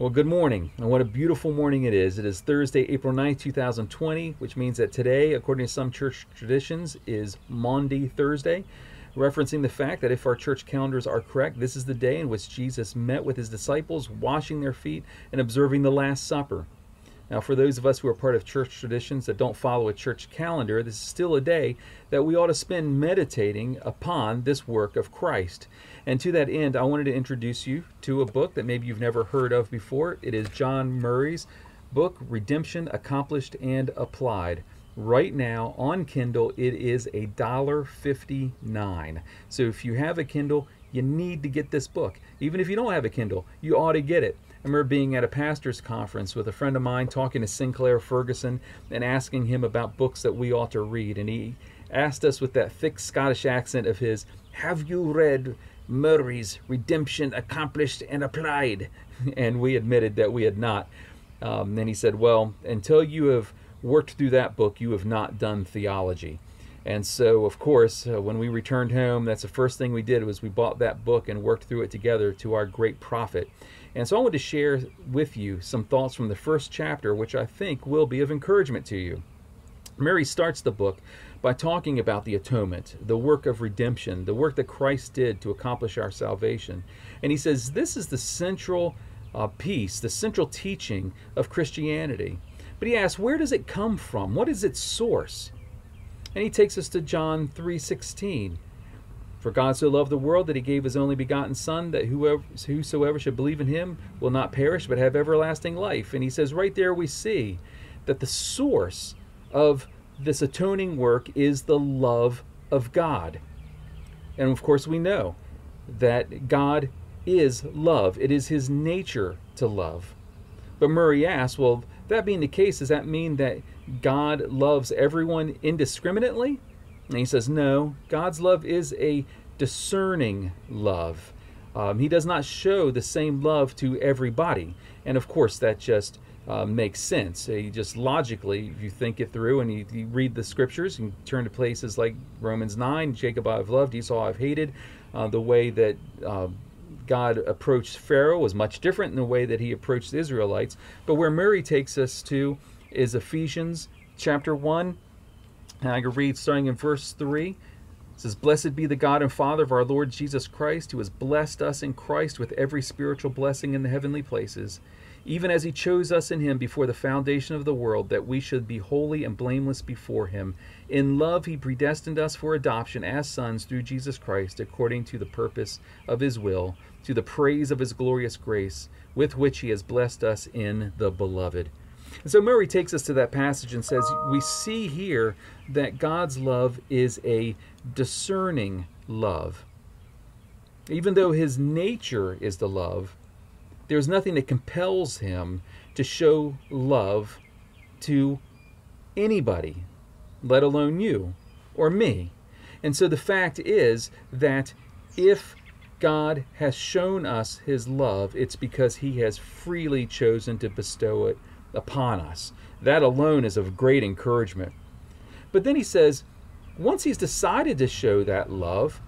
Well, good morning, and what a beautiful morning it is. It is Thursday, April 9th, 2020, which means that today, according to some church traditions, is Maundy Thursday, referencing the fact that if our church calendars are correct, this is the day in which Jesus met with his disciples, washing their feet and observing the Last Supper. Now, for those of us who are part of church traditions that don't follow a church calendar, this is still a day that we ought to spend meditating upon this work of Christ. And to that end, I wanted to introduce you to a book that maybe you've never heard of before. It is John Murray's book, Redemption Accomplished and Applied. Right now on Kindle, it is a dollar fifty-nine. So if you have a Kindle, you need to get this book. Even if you don't have a Kindle, you ought to get it. I remember being at a pastor's conference with a friend of mine talking to Sinclair Ferguson and asking him about books that we ought to read. And he asked us with that thick Scottish accent of his, Have you read Murray's Redemption Accomplished and Applied? And we admitted that we had not. Um, then he said, Well, until you have worked through that book, you have not done theology. And so, of course, uh, when we returned home, that's the first thing we did was we bought that book and worked through it together to our great profit. And so I want to share with you some thoughts from the first chapter, which I think will be of encouragement to you. Murray starts the book by talking about the atonement, the work of redemption, the work that Christ did to accomplish our salvation. And he says this is the central uh, piece, the central teaching of Christianity. But he asks, where does it come from? What is its source? And he takes us to John 3:16. For God so loved the world that he gave his only begotten Son, that whoever, whosoever should believe in him will not perish but have everlasting life. And he says, right there we see that the source of this atoning work is the love of God. And of course, we know that God is love, it is his nature to love. But Murray asks, well, that being the case, does that mean that God loves everyone indiscriminately? And he says, no, God's love is a discerning love. Um, he does not show the same love to everybody. And of course, that just uh, makes sense. You just logically, if you think it through and you, you, read the scriptures and turn to places like Romans 9, Jacob I've loved, Esau I've hated, uh, the way that uh, God approached Pharaoh was much different than the way that he approached the Israelites. But where Murray takes us to is Ephesians chapter 1. And I can read starting in verse 3. It says, Blessed be the God and Father of our Lord Jesus Christ, who has blessed us in Christ with every spiritual blessing in the heavenly places, even as he chose us in him before the foundation of the world, that we should be holy and blameless before him. In love he predestined us for adoption as sons through Jesus Christ, according to the purpose of his will, to the praise of his glorious grace, with which he has blessed us in the beloved. And so Murray takes us to that passage and says, We see here that God's love is a discerning love. Even though his nature is the love, there's nothing that compels him to show love to anybody, let alone you or me. And so the fact is that if God has shown us his love, it's because he has freely chosen to bestow it upon us. That alone is of great encouragement. But then he says, once he's decided to show that love,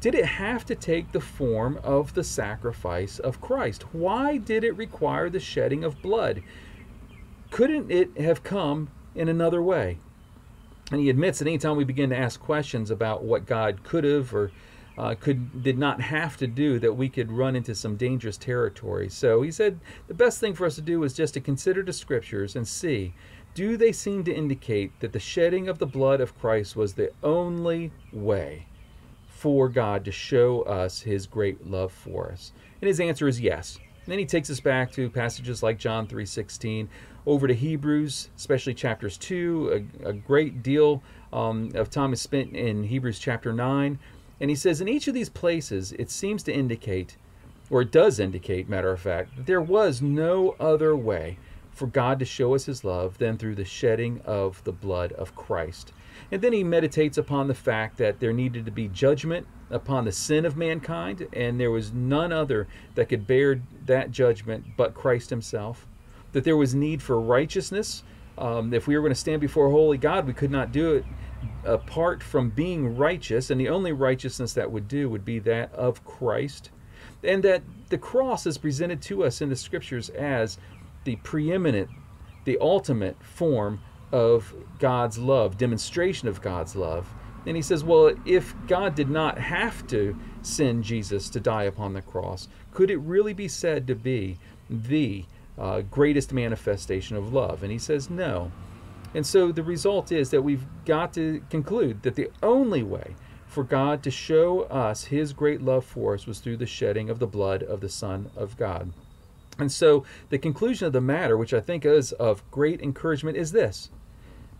did it have to take the form of the sacrifice of Christ? Why did it require the shedding of blood? Couldn't it have come in another way? And he admits that anytime we begin to ask questions about what God could have or uh, could did not have to do that we could run into some dangerous territory. So he said the best thing for us to do is just to consider the scriptures and see do they seem to indicate that the shedding of the blood of Christ was the only way for God to show us his great love for us? And his answer is yes. And then he takes us back to passages like John 3:16, over to Hebrews, especially chapters 2. A, a great deal um, of time is spent in Hebrews chapter 9, and he says, in each of these places, it seems to indicate, or it does indicate, matter of fact, that there was no other way for God to show us his love than through the shedding of the blood of Christ. And then he meditates upon the fact that there needed to be judgment upon the sin of mankind, and there was none other that could bear that judgment but Christ himself. That there was need for righteousness. Um, if we were going to stand before holy God, we could not do it apart from being righteous, and the only righteousness that would do would be that of Christ. and that the cross is presented to us in the scriptures as the preeminent, the ultimate form of God's love, demonstration of God's love. And he says, well, if God did not have to send Jesus to die upon the cross, could it really be said to be the uh, greatest manifestation of love? And he says, no. And so the result is that we've got to conclude that the only way for God to show us his great love for us was through the shedding of the blood of the Son of God. And so the conclusion of the matter, which I think is of great encouragement, is this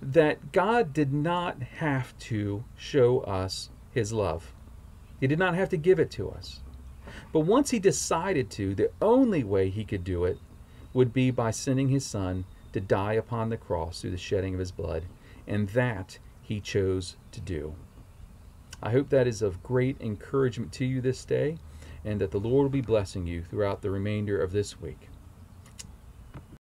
that God did not have to show us his love. He did not have to give it to us. But once he decided to, the only way he could do it would be by sending his son to die upon the cross through the shedding of his blood. And that he chose to do. I hope that is of great encouragement to you this day and that the Lord will be blessing you throughout the remainder of this week.